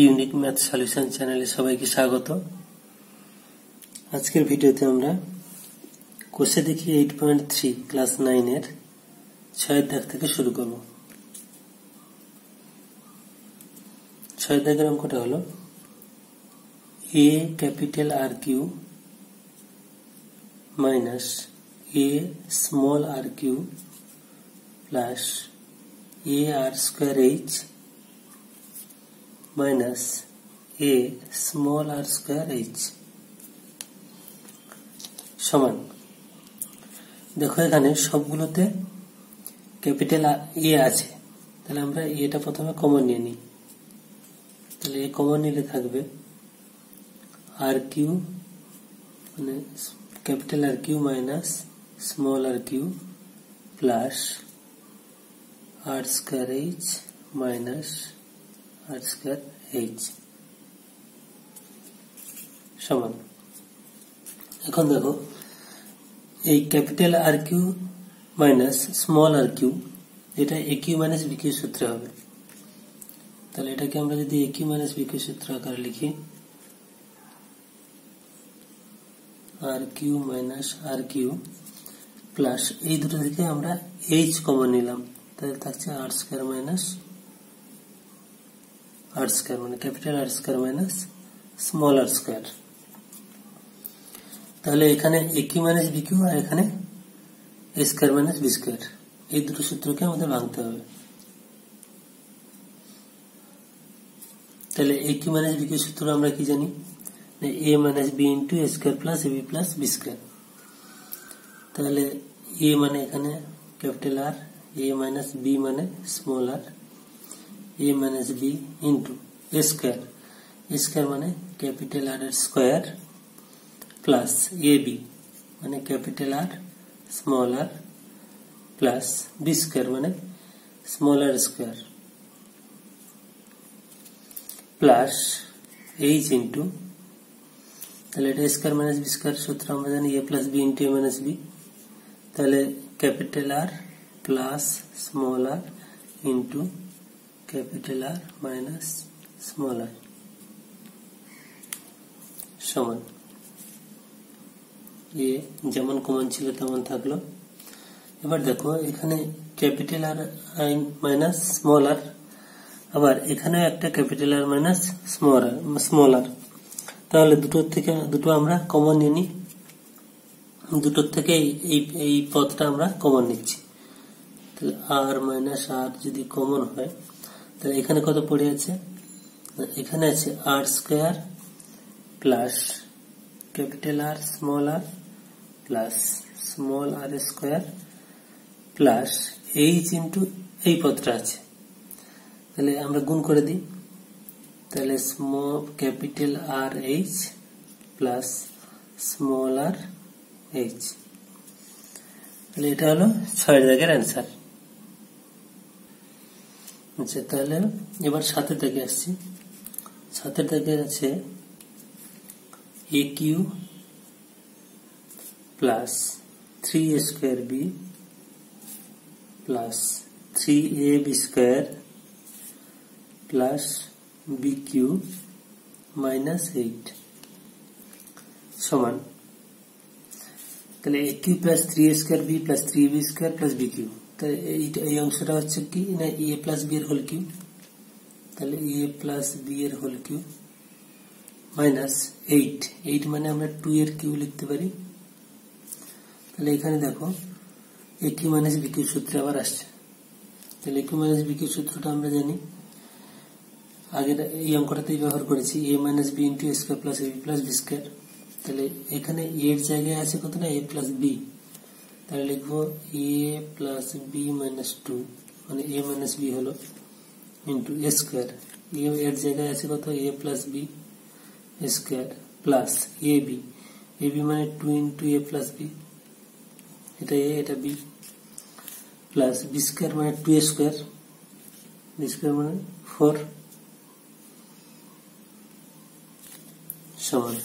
Unique math solution চ্যানেলে সবাইকে স্বাগত। আজকের ভিডিওতে আমরা কোষে দেখি এইট পয়েন্ট থ্রি ক্লাস নাইনের ছয়ের দাগ থেকে শুরু করব। ছয়ের দাগের অঙ্কটা হলো A capital R Q minus A small R Q plus A R square H minus A small R square H সমান। দেখো এখানে সবগুলোতে ক্যাপিটাল এ আছে। তাহলে আমরা এটা প্রথমে কমন নিয়ে নিই। তাহলে এ কমন নিলে থাকবে আর কিউ মানে capital R Q minus small R Q plus R square H minus R square H. সমান। এখন দেখো, এই capital R Q minus small R Q, এটা এ কিউ মাইনাস বি সূত্রে হবে। তাহলে এটাকে আমরা যদি এ কিউ মাইনাস বি সূত্র আকারে লিখি, R Q minus R Q plus এই দুটো থেকে আমরা এইচ কমন নিলাম। তাহলে থাকছে R square minus R square মানে capital R square minus small R square তাহলে এখানে A Q minus B Q আর এখানে A square minus B square এই দুটো সূত্রকে আমাদের ভাঙতে হবে। তাহলে A Q minus B Q সূত্র আমরা কি জানি? A minus B into A square plus B plus b square তাহলে এ মানে এখানে capital R a minus b মানে small r a minus b into a square a square মানে capital R এর স্কোয়ার প্লাস এ বি মানে capital R small r plus b square মানে small r square plus h into তাহলে এটা square minus B square সূত্র আমরা জানি a plus b into a minus b তাহলে capital R plus small r into capital R minus small r সমান। এ যেমন কমন ছিল তেমন থাকল। এবার দেখো, এখানে capital R minus small r আবার এখানে একটা capital R minus small r small r তাহলে দুটোর থেকে, দুটো আমরা কমন নিই। দুটোর থেকে এই এই পদটা আমরা কমন নিচ্ছি। তাহলে আর মাইনাস আর যদি কমন হয় তাহলে এখানে কত পড়ে আছে? এখানে আছে R square plus capital R small r plus small r square plus h into এই পদটা আছে। তাহলে আমরা গুণ করে দিই। তাহলে small capital R h plus small r h তাহলে এটা হলো ছয় জায়গার অ্যান্সার আচ্ছা তাহলে এবার সাথে থেকে আসছি। সাথে থেকে আছে a cube plus three a square b plus three a b square plus b cube minus eight সমান। তাহলে a cube plus three a square b plus three b square plus b cube তাহলে এই অংশটা হচ্ছে কি? না, এ plus B এর whole cube তাহলে এ প্লাস বি এর whole cube minus eight eight মানে আমরা টু এর কিউ লিখতে পারি। তাহলে এখানে দেখো, a cube minus b cube সূত্রে আবার আসছে। তাহলে a cube minus b cube সূত্রটা আমরা জানি। আগের এই অঙ্কটাতেই ব্যবহার করেছি। A minus b into square plus a b plus b square তাহলে এখানে এর জায়গায় আছে কত না এ প্লাস বি তাহলে লিখব a plus b minus two মানে এ মাইনাস বি হলো ইন্টু এ স্কোয়ার এর জায়গায় আছে কত? A plus b square plus a b a b মানে two into a plus b এটা এ এটা বি প্লাস বি স্কোয়ার মানে two a square b square মানে ফোর সমান।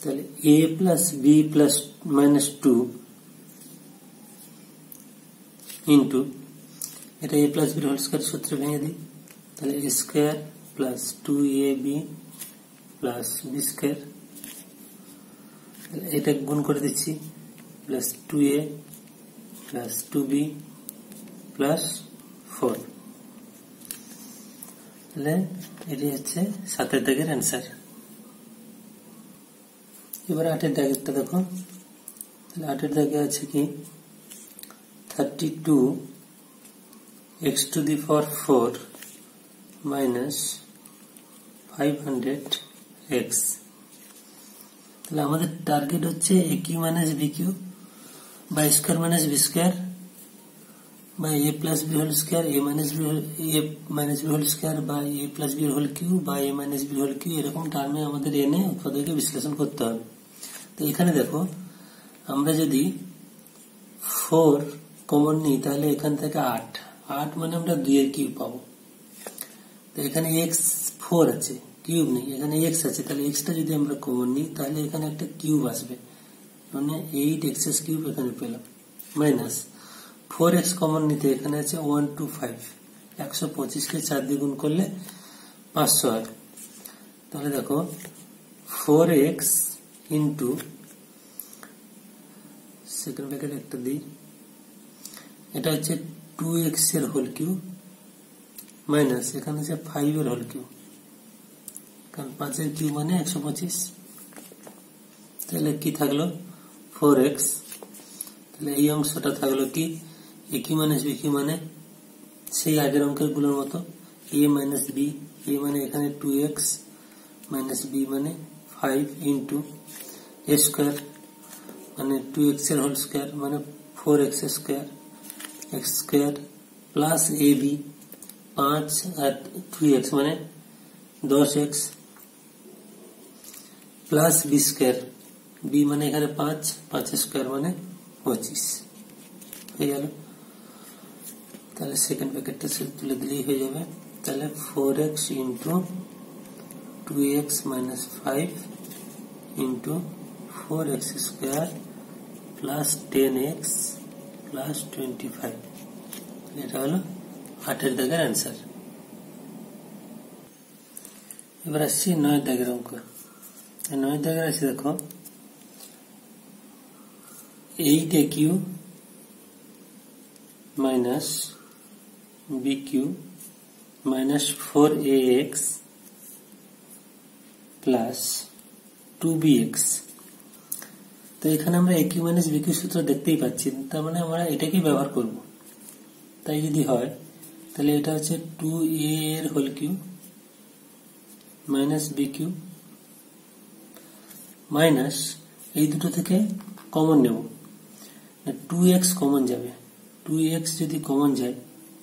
তাহলে a plus b plus minus two into এটা এ plus বির whole square সূত্রে ভেঙে দিই। তাহলে a square plus two a b plus b square এটা গুণ করে দিচ্ছি plus two a plus two b plus four তাহলে এটি হচ্ছে সাতের দাগের অ্যান্সার এবার আটের দাগেরটা দেখো। তাহলে আটের দাগে আছে কি? Thirty two x to the power four minus five hundred x তাহলে আমাদের টার্গেট হচ্ছে a cube minus b cube বা স্কোয়ার মাইনাস বি স্কোয়ার বা a plus b whole square a minus b a minus b whole square বা a plus b whole cube বা a minus b whole cube এরকম টার্মে আমাদের এনে উৎপাদকে বিশ্লেষণ করতে হবে। তো এখানে দেখো, আমরা যদি ফোর কমন নিই, তাহলে এখান থেকে আট। আট মানে আমরা দুই এর কিউব পাবো। তো এখানে এক্স ফোর আছে কিউব নেই, এখানে এক্স আছে, তাহলে এক্সটা যদি আমরা কমন নিই, তাহলে এখানে একটা কিউব আসবে। মানে এইট এক্সএস কিউব এখানে পেলাম মাইনাস ফোর এক্স কমন নিতে এখানে আছে ওয়ান টু ফাইভ একশো পঁচিশকে চার দ্বিগুণ করলে পাঁচশো হয় তাহলে দেখো four x into second bracket একটা দিই এটা হচ্ছে টু এক্সের হোল কিউ মাইনাস এখানে হচ্ছে ফাইভ এর হোল কিউ কারণ পাঁচের কিউ মানে একশো পঁচিশ। তাহলে কি থাকল? ফোর এক্স তাহলে এই অংশটা থাকল কি? A cube minus b cube মানে সেই আগের অঙ্কেরগুলোর মতো। এ মাইনাস বি এ মানে এখানে টু এক্স মাইনাস বি মানে ফাইভ ইন্টু এ স্কোয়ার মানে টু এক্সের হোল স্কোয়ার মানে four x square x square plus a b পাঁচ আর টু এক্স মানে দশ x plus b square b মানে এখানে পাঁচ পাঁচ স্কোয়ার মানে পঁচিশ হয়ে গেল তাহলে সেকেন্ড প্যাকেটটা সে তুলে দিলেই হয়ে যাবে তাহলে four x into two x minus five into four x square plus ten x plus twenty five এটা হলো আটের দাগের অ্যান্সার এবার আসছি নয় দাগের অঙ্ক নয় দাগের আছে দেখো eight a cube minus b cube minus four a x plus two b x তো এখানে আমরা a cube minus b cube সূত্র দেখতেই পাচ্ছি। তার মানে আমরা এটাকেই ব্যবহার করব। তাই যদি হয়, তাহলে এটা হচ্ছে টু এ এর whole cube minus b cube minus এই দুটো থেকে কমন নেব। টু এক্স কমন যাবে। টু এক্স যদি কমন যায়,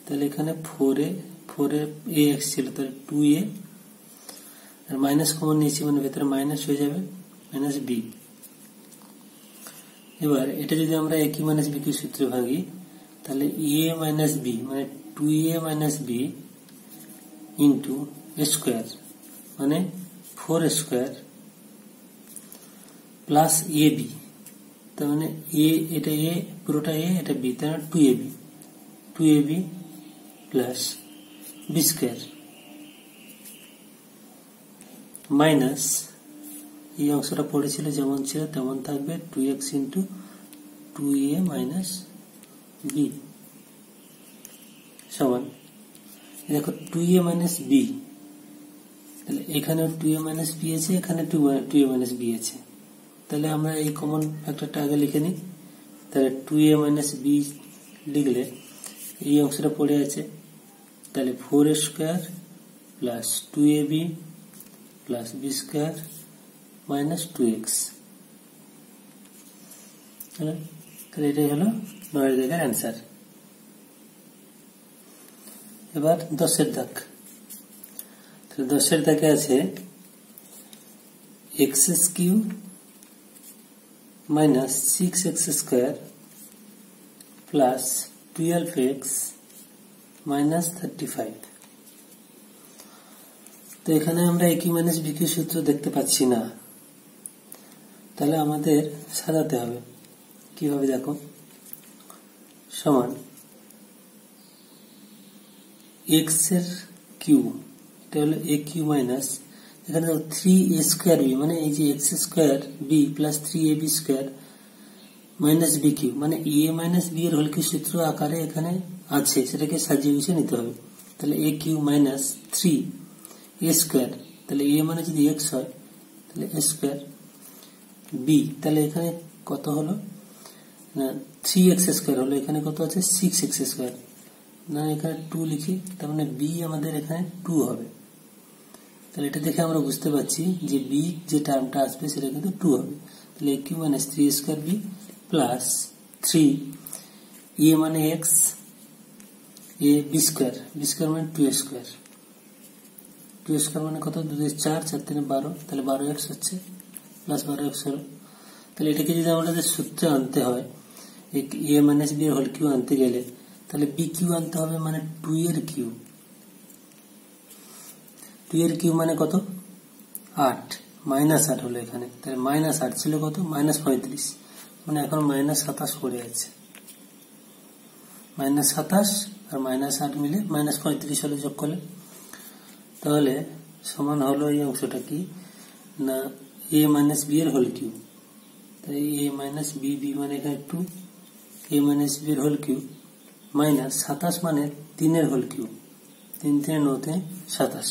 তাহলে এখানে four a four a x ছিল, তাহলে টু এ আর মাইনাস কমন নিয়েছি মানে ভেতরে মাইনাস হয়ে যাবে মাইনাস বি এবার এটা যদি আমরা একই মাইনাস বি কিউ সূত্রে ভাঙি তাহলে এ মাইনাস বি মানে two a minus b into square মানে four square plus a b তার মানে এ এটা এ পুরোটা এ এটা বি তার two a b two a b plus b square minus এই অংশটা পড়েছিল যেমন ছিল, তেমন থাকবে two x into two a minus b সমান। দেখো টু এ মাইনাস বি তাহলে এখানে টু এ মাইনাস বি আছে এখানে two two a minus b আছে। তাহলে আমরা এই কমন ফ্যাক্টরটা আগে লিখে নিই। তাহলে টু এ মাইনাস বি লিখলে এই অংশটা পড়ে আছে। তাহলে four square plus two a b plus b square minus two x তাহলে এটাই হলো নয়ের জায়গার অ্যান্সার এবার দশের দাগ। তাহলে দশের দাগে আছে x S Q minus six x square plus twelve x minus thirty five তো এখানে আমরা একই মাইনাস বিকিউ সূত্র দেখতে পাচ্ছি না। তাহলে আমাদের সাজাতে হবে। কীভাবে দেখো? সমান এক্সের কিউ এটা হলো এ কিউ মাইনাস এখানে থ্রি এ স্কোয়ার বি মানে এই যে x square b plus three a b square minus b cube মানে এ মাইনাস বি এর হলকি সূত্র আকারে এখানে আছে, সেটাকে সাজিয়ে গুছিয়ে নিতে হবে। তাহলে a cube minus three a square তাহলে এ মানে যদি এক্স হয়, তাহলে এ স্কোয়ার বি তাহলে এখানে কত হলো? না থ্রি এক্স স্কোয়ার হলো, এখানে কত আছে? সিক্স এক্স স্কোয়ার না, এখানে টু লিখি, তার মানে বি আমাদের এখানে টু হবে। তাহলে এটা দেখে আমরা বুঝতে পারছি যে বি যে টার্মটা আসবে, সেটা কিন্তু টু হবে। তাহলে cube minus three square b plus three a মানে x a b square b square মানে টু স্কোয়ার টু স্কোয়ার মানে কত? দু চার চার তিনে বারো। তাহলে বারো এক্স হচ্ছে প্লাস বারো এক্স হলো তাহলে এটাকে যদি আমাদের সূত্রে আনতে হয়, এ মাইনাস বি এর হোল কিউ আনতে গেলে, তাহলে বি কিউ আনতে হবে মানে টু এর কিউ টু এর কিউ মানে কত? আট। মাইনাস আট হলো এখানে। তাহলে মাইনাস আট ছিল কত? মাইনাস পঁয়ত্রিশ। মানে এখন মাইনাস সাতাশ পড়ে আছে। মাইনাস সাতাশ আর মাইনাস আট মিলে মাইনাস পঁয়ত্রিশ হলে যোগ করলে। তাহলে সমান হলো এই অংশটা কি? না এ মাইনাস বি এর হোল কিউ তাই এ মাইনাস বি বি মানে এখানে টু এ মাইনাস বি এর হোল কিউ মাইনাস সাতাশ মানে তিনের হোল কিউ তিন তিনে নতে সাতাশ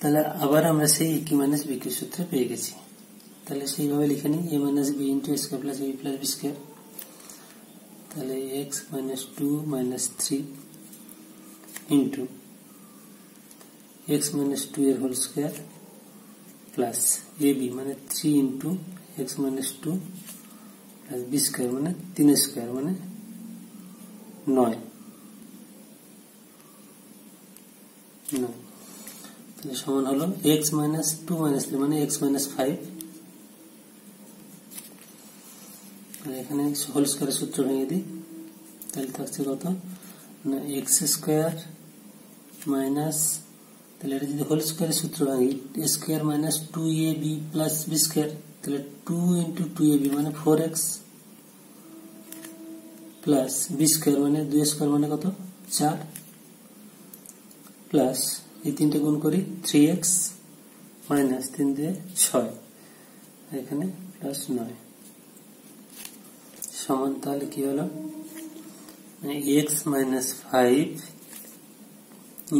তাহলে আবার আমরা সেই কি মাইনাস বি কিউ সূত্রে পেয়ে গেছি তাহলে সেইভাবে লিখে নিই a minus b into square plus b plus b square তাহলে x minus two minus three into x minus two এর হোল স্কোয়ার প্লাস এ মানে three into x minus two plus b square মানে তিন স্কোয়ার মানে নয়। তাহলে সমান হলো x minus two minus three মানে এক্স মাইনাস ফাইভ এখানে হোল স্কোয়ারের সূত্র ভেঙে দিই। তাহলে থাকছে কত? না এক্স স্কোয়ার মাইনাস তাহলে এটা যদি হোল স্কোয়ারের সূত্র ভাঙি square minus two a b plus b square তাহলে two into two a b মানে four x plus b square মানে দুই স্কোয়ার মানে কত? চার প্লাস এই তিনটে গুণ করি থ্রি এক্স মাইনাস তিন দিয়ে ছয়, এখানে প্লাস নয়। সমান তাহলে কি হলো? X minus five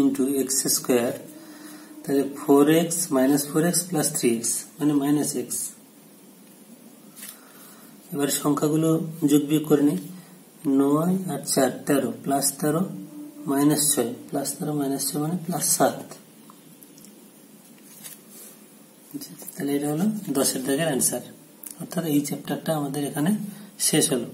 into x square তাহলে four x minus four x plus three x মানে মাইনাস এক্স এবার সংখ্যাগুলো যোগ বিয়োগ করে নিই। নয় আর চার, তেরো প্লাস তেরো মাইনাস ছয়। প্লাস তেরো মাইনাস ছয় মানে প্লাস সাত। তাহলে এটা হলো দশের দাগের অ্যান্সার অর্থাৎ এই চ্যাপ্টারটা আমাদের এখানে শেষ হলো।